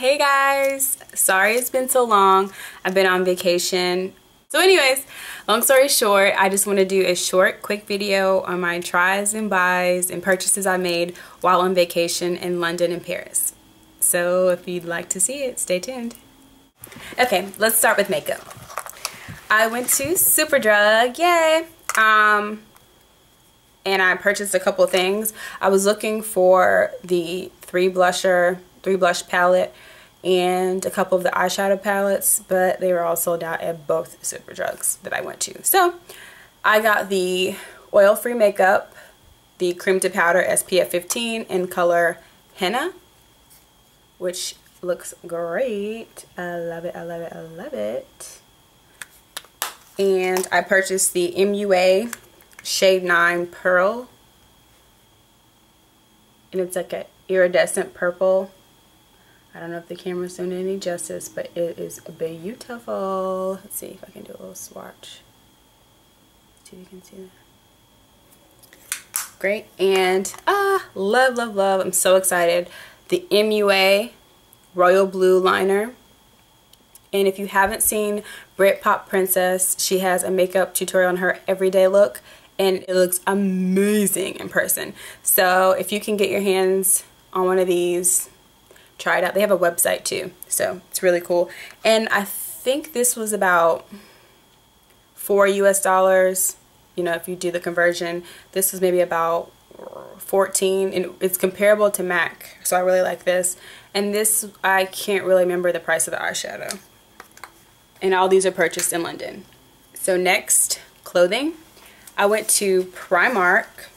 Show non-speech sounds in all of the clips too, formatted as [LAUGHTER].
Hey guys! Sorry it's been so long. I've been on vacation. So anyways, long story short, I just want to do a short, quick video on my tries and buys and purchases I made while on vacation in London and Paris. So if you'd like to see it, stay tuned. Okay, let's start with makeup. I went to Superdrug, yay! Um, and I purchased a couple things. I was looking for the three blusher, three blush palette and a couple of the eyeshadow palettes, but they were all sold out at both Superdrugs that I went to. So I got the oil-free makeup, the cream to powder SPF 15 in color henna, which looks great. I love it, I love it, I love it. And I purchased the MUA Shade 9 Pearl. And it's like an iridescent purple. I don't know if the camera's doing any justice, but it is beautiful. Let's see if I can do a little swatch. See if you can see that. Great. And, ah, love, love, love. I'm so excited. The MUA Royal Blue Liner. And if you haven't seen Britpop Princess, she has a makeup tutorial on her everyday look and it looks amazing in person. So if you can get your hands on one of these, try it out. They have a website too, so it's really cool. And I think this was about four US dollars. You know, if you do the conversion, this was maybe about 14 and it's comparable to MAC. So I really like this. And this, I can't really remember the price of the eyeshadow. And all these are purchased in London. So next, clothing. I went to Primark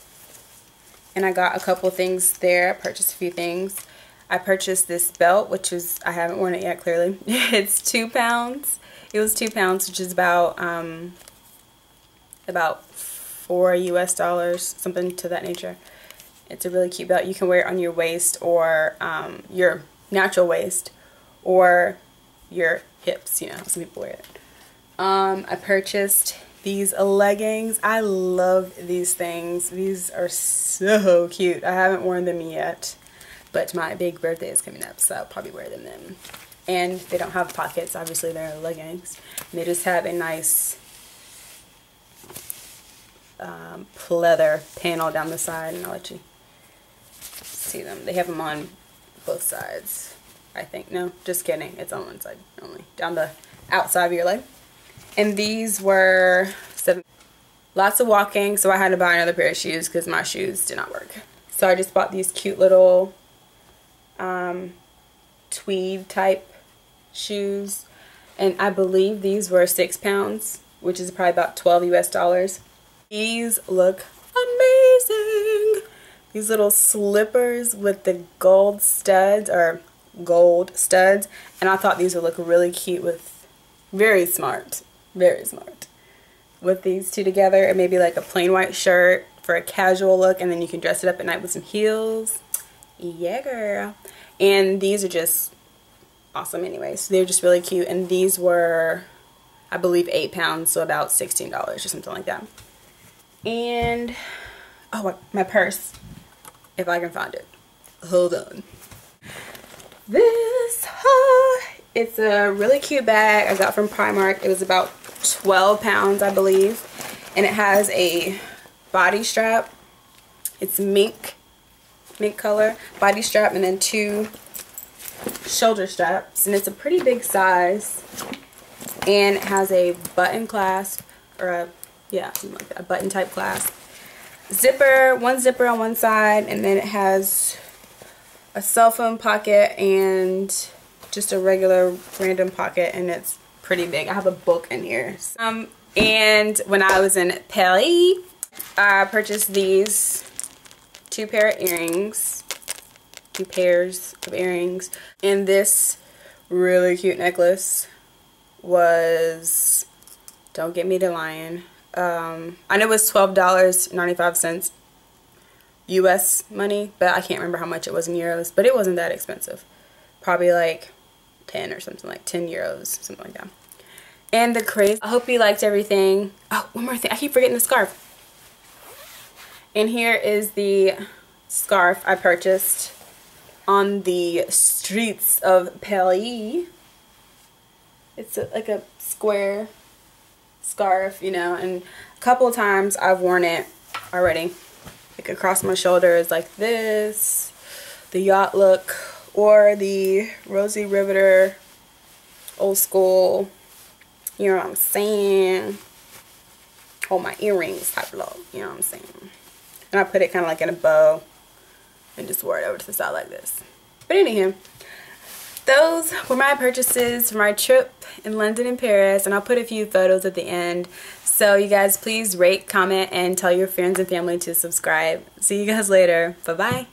and I got a couple things there. I purchased a few things. I purchased this belt, which is, I haven't worn it yet, clearly. [LAUGHS] it's two pounds. It was two pounds, which is about, um, about four US dollars, something to that nature. It's a really cute belt. You can wear it on your waist or um, your natural waist or your hips, you know, some people wear it. Um, I purchased these leggings. I love these things. These are so cute. I haven't worn them yet, but my big birthday is coming up, so I'll probably wear them then. And they don't have pockets. Obviously, they're leggings. And they just have a nice um, pleather panel down the side, and I'll let you see them. They have them on both sides, I think. No, just kidding. It's on one side only. Down the outside of your leg. And these were seven. Lots of walking, so I had to buy another pair of shoes because my shoes did not work. So I just bought these cute little um, tweed type shoes. And I believe these were six pounds, which is probably about 12 US dollars. These look amazing. These little slippers with the gold studs or gold studs. And I thought these would look really cute with very smart very smart. With these two together, and maybe like a plain white shirt for a casual look, and then you can dress it up at night with some heels. Yeah, girl. And these are just awesome anyways. They're just really cute. And these were, I believe, 8 pounds, so about $16 or something like that. And, oh, my purse, if I can find it. Hold on. This, uh, it's a really cute bag I got from Primark. It was about 12 pounds, I believe. And it has a body strap. It's mink, mink color body strap and then two shoulder straps. And it's a pretty big size. And it has a button clasp or a, yeah, like a button type clasp. Zipper, one zipper on one side and then it has a cell phone pocket and just a regular random pocket and it's pretty big. I have a book in here. Um, and when I was in Paris, I purchased these two pair of earrings, two pairs of earrings, and this really cute necklace was, don't get me to lying, um, I know it was $12.95 US money, but I can't remember how much it was in euros, but it wasn't that expensive. Probably like 10 or something like 10 euros, something like that. And the craze. I hope you liked everything. Oh, one more thing. I keep forgetting the scarf. And here is the scarf I purchased on the streets of Paris. It's a, like a square scarf, you know, and a couple times I've worn it already. Like across my shoulders like this, the yacht look, or the Rosie Riveter old school, you know what I'm saying? Hold my earrings type look, you know what I'm saying? And I put it kind of like in a bow and just wore it over to the side like this. But anywho, those were my purchases for my trip in London and Paris and I'll put a few photos at the end. So you guys please rate, comment, and tell your friends and family to subscribe. See you guys later. Bye-bye.